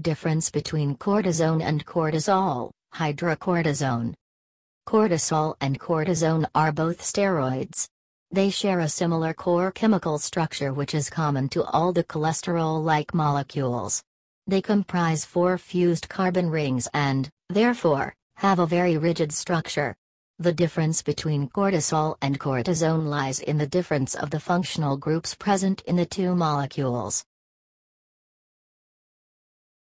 Difference between cortisone and cortisol, hydrocortisone. Cortisol and cortisone are both steroids. They share a similar core chemical structure which is common to all the cholesterol-like molecules. They comprise four fused carbon rings and, therefore, have a very rigid structure. The difference between cortisol and cortisone lies in the difference of the functional groups present in the two molecules.